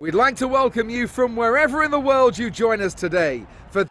We'd like to welcome you from wherever in the world you join us today for